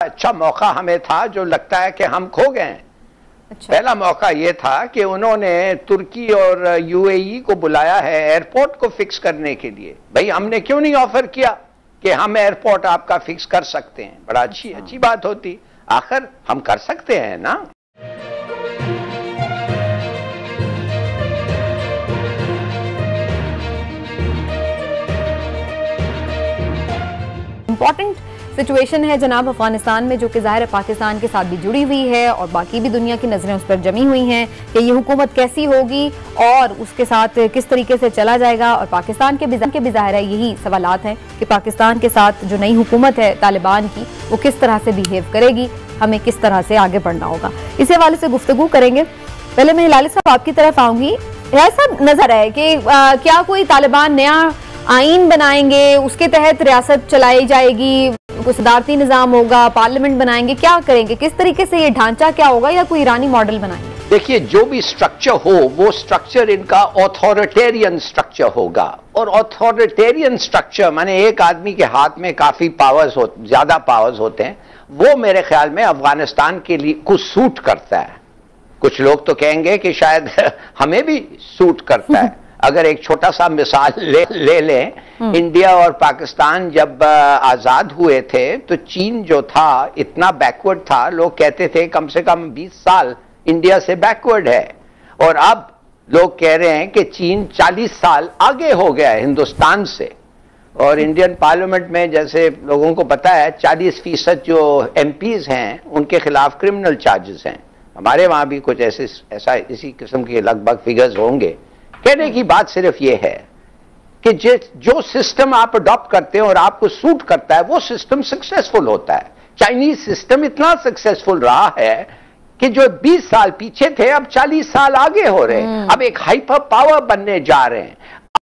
अच्छा मौका हमें था जो लगता है कि हम खो गए अच्छा। पहला मौका यह था कि उन्होंने तुर्की और यूएई को बुलाया है एयरपोर्ट को फिक्स करने के लिए। भाई हमने क्यों नहीं ऑफ़र किया कि हम एयरपोर्ट आपका फिक्स कर सकते हैं? बड़ा अच्छी अच्छा। अच्छी बात होती। आखिर हम कर सकते हैं ना? इंपॉर्टेंट सिचुएशन है जनाब अफ़गानिस्तान में, जो कि ज़ाहिर पाकिस्तान के साथ भी जुड़ी हुई है और बाकी भी दुनिया की नज़रें उस पर जमी हुई हैं कि ये हुकूमत कैसी होगी और उसके साथ किस तरीके से चला जाएगा और पाकिस्तान के भी के भी ज़ाहिर है यही सवाल हैं कि पाकिस्तान के साथ जो नई हुकूमत है तालिबान की, वो किस तरह से बिहेव करेगी, हमें किस तरह से आगे बढ़ना होगा। इस हवाले से गुफ्तु करेंगे। पहले मैं हिलाली साहब आपकी तरफ़ आऊँगी। ऐसा नज़र है कि क्या कोई तालिबान नया आइन बनाएँगे, उसके तहत रियासत चलाई जाएगी? कोई सदारती निज़ाम होगा, पार्लियामेंट बनाएँगे, क्या करेंगे? किस तरीके से ये ढांचा क्या होगा या कोई ईरानी मॉडल बनाएँगे? देखिए, जो भी स्ट्रक्चर हो, वो स्ट्रक्चर इनका ऑथोरिटेरियन स्ट्रक्चर होगा। और ऑथोरिटेरियन स्ट्रक्चर माने एक आदमी के हाथ में काफ़ी पावर्स हो, ज़्यादा पावर्स होते हैं, वो मेरे ख्याल में अफ़गानिस्तान के लिए कुछ सूट करता है। कुछ लोग तो कहेंगे कि शायद हमें भी सूट करता है। अगर एक छोटा सा मिसाल ले ले लें हम्म। इंडिया और पाकिस्तान जब आज़ाद हुए थे तो चीन जो था इतना बैकवर्ड था लोग कहते थे कम से कम 20 साल इंडिया से बैकवर्ड है। और अब लोग कह रहे हैं कि चीन 40 साल आगे हो गया है हिंदुस्तान से। और इंडियन पार्लियामेंट में जैसे लोगों को पता है 40 फ़ीसद जो एम हैं उनके खिलाफ क्रिमिनल चार्जेस हैं। हमारे वहाँ भी कुछ ऐसे ऐसा इसी किस्म के लगभग फिगर्स होंगे। कहने की बात सिर्फ़ यह है कि जो सिस्टम आप अडॉप्ट करते हैं और आपको सूट करता है वो सिस्टम सक्सेसफुल होता है। चाइनीज़ सिस्टम इतना सक्सेसफुल रहा है कि जो 20 साल पीछे थे अब 40 साल आगे हो रहे हैं। हम्म। अब एक हाइपर पावर बनने जा रहे हैं।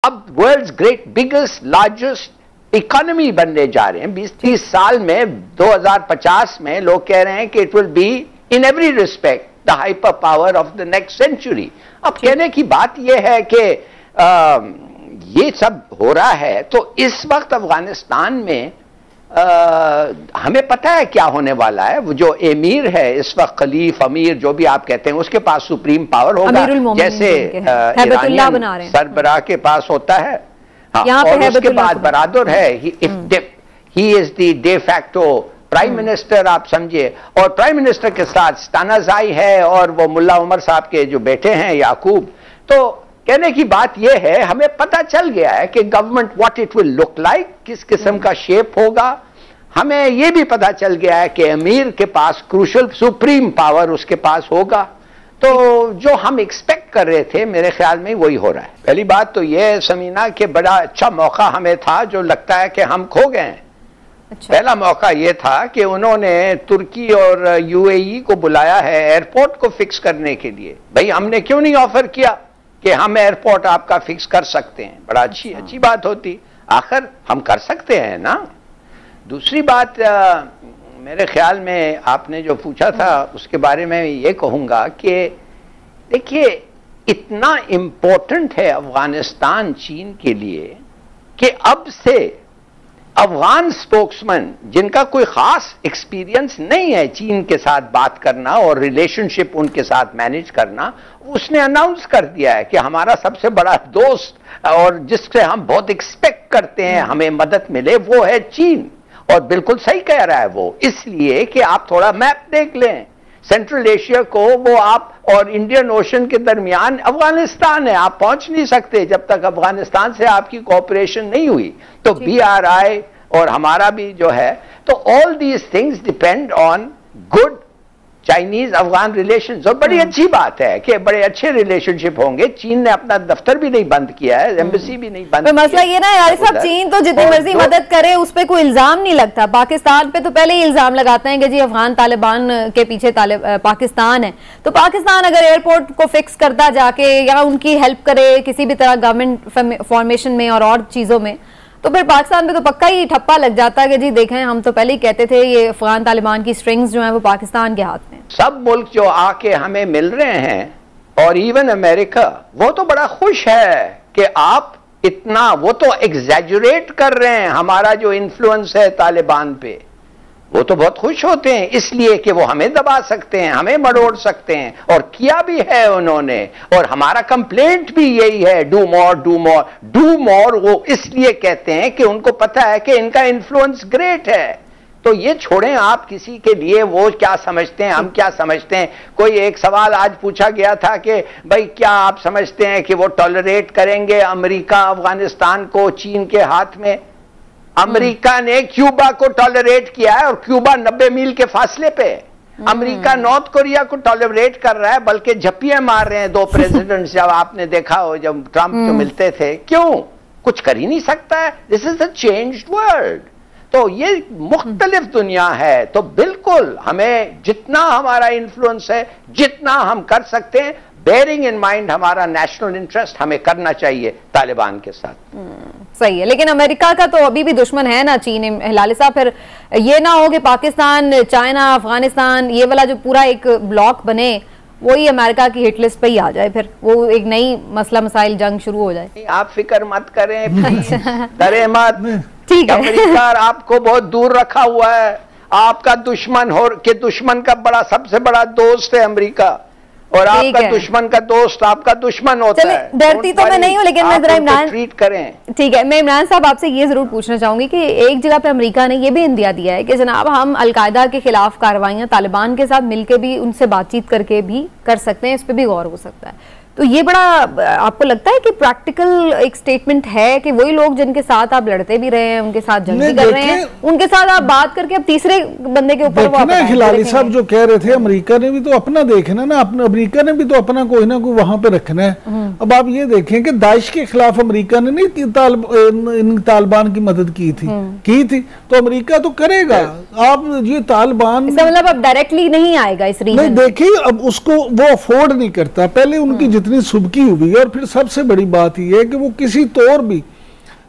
अब world great biggest largest economy बनने जा रहे हैं। बीस तीस साल में 2050 में लोग कह रहे हैं कि it will be in every respect the hyper power of the next century अब कहने की बात यह है कि ये सब हो रहा है तो इस वक्त अफ़गानिस्तान में आ, हमें पता है क्या होने वाला है। वो जो एमीर है इस वक्त खलीफ अमीर जो भी आप कहते हैं उसके पास सुप्रीम पावर होगा। जैसे सरबराह के पास होता है। हाँ, और उसके बाद बरादर है। He is the de facto prime minister आप समझिए। और प्राइम मिनिस्टर के साथ स्तानाजाई है और वो मुल्ला उमर साहब के जो बेटे हैं याकूब। तो कहने की बात यह है हमें पता चल गया है कि government what it will look like किस किस्म का शेप होगा। हमें यह भी पता चल गया है कि अमीर के पास क्रूशल सुप्रीम पावर उसके पास होगा। तो जो हम एक्सपेक्ट कर रहे थे मेरे ख्याल में वही हो रहा है। पहली बात तो यह है समीना कि बड़ा अच्छा मौका हमें था जो लगता है कि हम खो गए हैं। अच्छा। पहला मौका यह था कि उन्होंने तुर्की और यूएई को बुलाया है एयरपोर्ट को फिक्स करने के लिए। भाई हमने क्यों नहीं ऑफ़र किया कि हम एयरपोर्ट आपका फिक्स कर सकते हैं? बड़ा अच्छी अच्छा। अच्छी बात होती। आखिर हम कर सकते हैं ना? दूसरी बात आ, मेरे ख्याल में आपने जो पूछा था उसके बारे में ये कहूँगा कि देखिए इतना इम्पोर्टेंट है अफ़गानिस्तान चीन के लिए कि अब से अफगान स्पोक्समैन जिनका कोई खास एक्सपीरियंस नहीं है चीन के साथ बात करना और रिलेशनशिप उनके साथ मैनेज करना उसने अनाउंस कर दिया है कि हमारा सबसे बड़ा दोस्त और जिससे हम बहुत एक्सपेक्ट करते हैं हमें मदद मिले वो है चीन। और बिल्कुल सही कह रहा है वो इसलिए कि आप थोड़ा मैप देख लें। सेंट्रल एशिया को वो आप और इंडियन ओशन के दरमियान अफ़गानिस्तान है आप पहुँच नहीं सकते जब तक अफ़गानिस्तान से आपकी कॉपरेशन नहीं हुई। तो बी आर आई और हमारा भी जो है तो all these things depend on good Chinese Afghan relation और बड़ी हम्म। अच्छी बात है कि बड़े अच्छे रिलेशनशिप होंगे। चीन ने अपना दफ्तर भी नहीं बंद किया है एम्बेसी हम्म। भी नहीं बंद मसला ये ना यार साहब चीन तो जितनी मर्ज़ी मदद करे उस पर कोई इल्ज़ाम नहीं लगता। पाकिस्तान पे तो पहले ही इल्ज़ाम लगाते हैं कि जी अफगान तालिबान के पीछे पाकिस्तान है। तो पाकिस्तान अगर एयरपोर्ट को फिक्स करता जाके या उनकी हेल्प करे किसी भी तरह गवर्नमेंट फॉर्मेशन में और और चीज़ों में तो फिर पाकिस्तान में तो पक्का ही ठप्पा लग जाता है कि जी देखें, हम तो पहले ही कहते थे ये अफगान तालिबान की स्ट्रिंग्स जो है वो पाकिस्तान के हाथ में। सब मुल्क जो आके हमें मिल रहे हैं और इवन अमेरिका, वो तो बड़ा खुश है कि आप इतना, वो तो एग्जेजुरेट कर रहे हैं, हमारा जो इन्फ्लुएंस है तालिबान पे। वो तो बहुत खुश होते हैं, इसलिए कि वो हमें दबा सकते हैं, हमें मरोड़ सकते हैं, और किया भी है उन्होंने, और हमारा कंप्लेंट भी यही है do more do more do more वो इसलिए कहते हैं कि उनको पता है कि इनका इन्फ्लुएंस ग्रेट है। तो ये छोड़ें, आप किसी के लिए वो क्या समझते हैं, हम क्या समझते हैं? कोई एक सवाल आज पूछा गया था कि, भाई, क्या आप समझते हैं कि वो टॉलरेट करेंगे अमेरिका, अफ़गानिस्तान को, चीन के हाथ में? अमेरिका ने क्यूबा को टॉलरेट किया है और क्यूबा 90 मील के फासले पे है। अमेरिका नॉर्थ कोरिया को टॉलरेट कर रहा है बल्कि झप्पियाँ मार रहे हैं दो प्रेसिडेंट्स जब आपने देखा हो जब ट्रंप जो हम्म। मिलते थे। क्यों? कुछ कर ही नहीं सकता है। This is a changed world तो ये मुख्तलिफ़ दुनिया है तो बिल्कुल हमें जितना हमारा इन्फ्लुएंस है जितना हम कर सकते हैं बेरिंग इन माइंड हमारा नेशनल इंटरेस्ट हमें करना चाहिए तालिबान के साथ। हम्म, सही है लेकिन अमेरिका का तो अभी भी दुश्मन है ना चीन हिलाल साहब फिर ये ना हो कि पाकिस्तान चाइना अफ़गानिस्तान ये वाला जो पूरा एक ब्लॉक बने वही अमेरिका की हिट लिस्ट पे ही आ जाए फिर वो एक नई मसला मसाइल जंग शुरू हो जाए। आप फ़िक्र मत करें। अच्छा। डरे मत। ठीक है। अमेरिका आपको बहुत दूर रखा हुआ है। आपका दुश्मन हो के दुश्मन का बड़ा सबसे बड़ा दोस्त है अमेरिका। और आपका दुश्मन का दोस्त आपका दुश्मन होता है। डरती तो मैं नहीं हूँ लेकिन मैं जरा इमरान ट्रीट करें। ठीक है मैं इमरान साहब आपसे ये ज़रूर पूछना चाहूँगी कि एक जगह पे अमेरिका ने ये भी इंदिया दिया है कि जनाब हम अलकायदा के खिलाफ कार्रवाइयाँ तालिबान के साथ मिलकर भी उनसे बातचीत करके भी कर सकते हैं इस पर भी गौर हो सकता है। तो ये बड़ा आपको लगता है कि प्रैक्टिकल एक स्टेटमेंट है कि वही लोग जिनके साथ आप लड़ते भी रहे हैं उनके साथ जंग भी कर रहे हैं उनके साथ आप बात करके अब तीसरे बंदे के ऊपर खिलाड़ी साहब जो कह रहे थे अमेरिका ने भी तो अपना देखना ना अपना अमेरिका ने भी तो अपना कोई ना कोई वहाँ पे रखना है। हम्म। अब आप ये देखें कि दाइश के खिलाफ अमेरिका ने नहीं इन तालिबान की मदद की थी। हम्म। की थी। तो अमेरिका तो करेगा। आप ये तालिबान मतलब अब डायरेक्टली नहीं आएगा इस रीजन देखिए अब उसको वो अफोर्ड नहीं करता। पहले उनकी हम्म। इतनी सुबकी हुई और फिर सबसे बड़ी बात यह है कि वो किसी तौर भी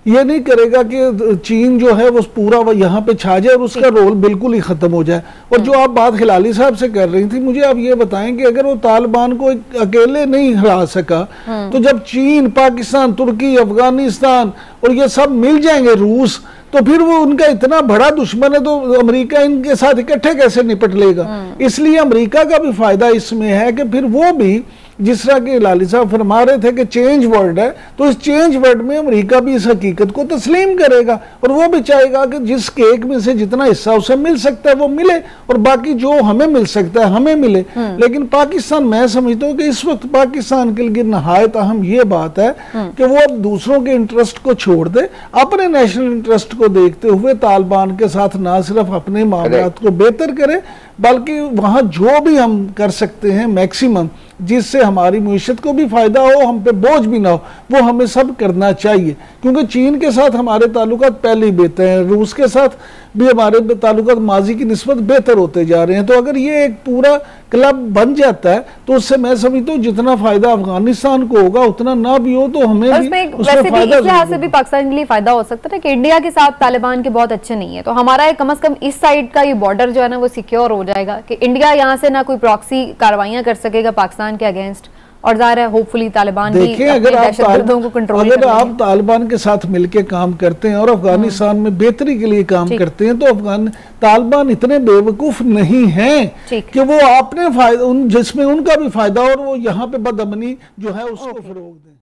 ये नहीं करेगा कि चीन जो है वो पूरा वो यहाँ पे छा जाए और उसका रोल बिल्कुल ही खत्म हो जाए और जो आप बात हिलाली साहब से कर रही थी मुझे आप ये बताएँ कि अगर वो तालिबान को अकेले नहीं हरा सका हम्म। तो जब चीन पाकिस्तान तुर्की अफ़गानिस्तान और ये सब मिल जाएँगे रूस तो फिर वो उनका इतना बड़ा दुश्मन है तो अमेरिका इनके साथ इकट्ठे कैसे निपट लेगा हम्म। इसलिए अमेरिका का भी फ़ायदा इसमें है कि फिर वो भी जिस तरह के लाली साहब फरमा रहे थे कि चेंज वर्ल्ड है तो इस चेंज वर्ल्ड में अमेरिका भी इस हकीकत को तस्लीम करेगा और वो भी चाहेगा कि जिस केक में से जितना हिस्सा उसे मिल सकता है वो मिले और बाकी जो हमें मिल सकता है हमें मिले हम्म। लेकिन पाकिस्तान मैं समझता हूँ कि इस वक्त पाकिस्तान के लिए नहायत अहम ये बात है हम्म। कि वो अब दूसरों के इंटरेस्ट को छोड़ दे अपने नेशनल इंटरेस्ट को देखते हुए तालिबान के साथ ना सिर्फ़ अपने मामला को बेहतर करे बल्कि वहाँ जो भी हम कर सकते हैं मैक्सिमम जिससे हमारी मीशत को भी फ़ायदा हो, हम पे बोझ भी ना हो, वो हमें सब करना चाहिए। क्योंकि चीन के साथ हमारे ताल्लुक पहले ही बेहतर हैं, रूस के साथ भी हमारे ताल्लुक माजी की नस्बत बेहतर होते जा रहे हैं। तो अगर ये एक पूरा क्लब बन जाता है तो उससे मैं समझता हूँ जितना फ़ायदा अफ़गानिस्तान को होगा उतना ना भी हो तो हमें भी उसमें फ़ायदा से भी पाकिस्तान के लिए फ़ायदा हो सकता है कि इंडिया के साथ तालिबान के बहुत अच्छे नहीं है। तो हमारा कम अज कम इस साइड का ये बॉर्डर जो है ना वो सिक्योर हो जाएगा कि इंडिया यहाँ से ना कोई प्रॉक्सी कार्रवाइयाँ कर सकेगा पाकिस्तान के अगेंस्ट और ज़ाहिर है होपफुली तालिबान देखिए अगर आप को कंट्रोल अगर आप तालिबान के साथ मिलकर काम करते हैं और अफ़गानिस्तान में बेहतरी के लिए काम करते हैं तो अफगान तालिबान इतने बेवकूफ़ नहीं हैं कि वो अपने फ़ायदा उन जिसमें उनका भी फ़ायदा और वो यहाँ पे बदमनी जो है उसको फरोग दें।